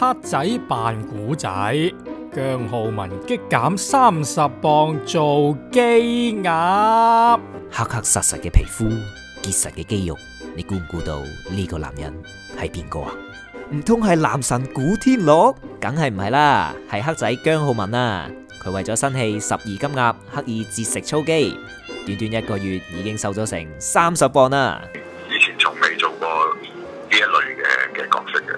黑仔扮古仔，姜浩文激减三十磅做鸡鸭，黑黑实实嘅皮肤，结实嘅肌肉，你估唔估到呢个男人系边个啊？唔通系男神古天乐？梗系唔系啦，系黑仔姜浩文啊！佢为咗新气十二金鸭》，刻意节食操肌，短短一个月已经瘦咗成三十磅啦！以前从未做过呢一类嘅嘅角色嘅。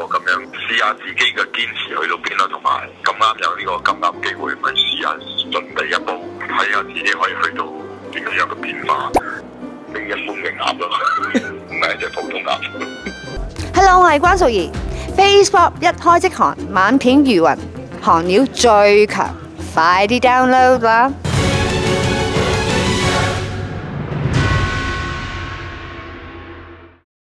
我咁样试下自己嘅坚持去到边啦，同埋咁啱有呢个咁啱机会，咪试下进第一步，睇下自己可以去到点样一个变化，变一般嘅鸭咯，唔系只普通鸭。Hello，我系关淑怡，Facebook 一开即寒，晚片如云，寒鸟最强，快啲 download 啦！